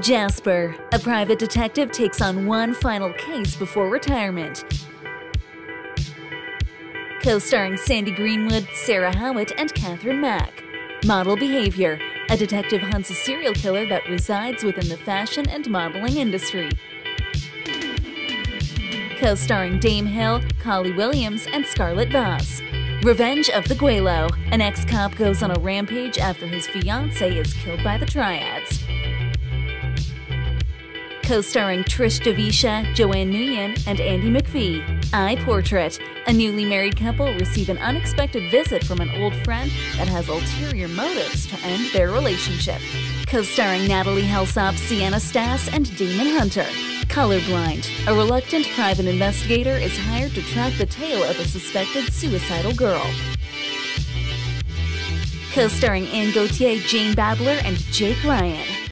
Jasper, a private detective, takes on one final case before retirement. Co starring Sandy Greenwood, Sarah Howitt, and Catherine Mack. Model Behavior, a detective hunts a serial killer that resides within the fashion and modeling industry. Co starring Dame Hill, Collie Williams, and Scarlett Vas. Revenge of the Gweilo. An ex cop goes on a rampage after his fiancee is killed by the triads co starring Trish Davisha, Joanne Nguyen, and Andy McPhee. I, Portrait. A newly married couple receive an unexpected visit from an old friend that has ulterior motives to end their relationship. Co starring Natalie Helsop, Sienna Stass, and Damon Hunter. Colorblind. A reluctant private investigator is hired to track the tale of a suspected suicidal girl. Co starring Anne Gauthier, Jane Badler, and Jake Ryan.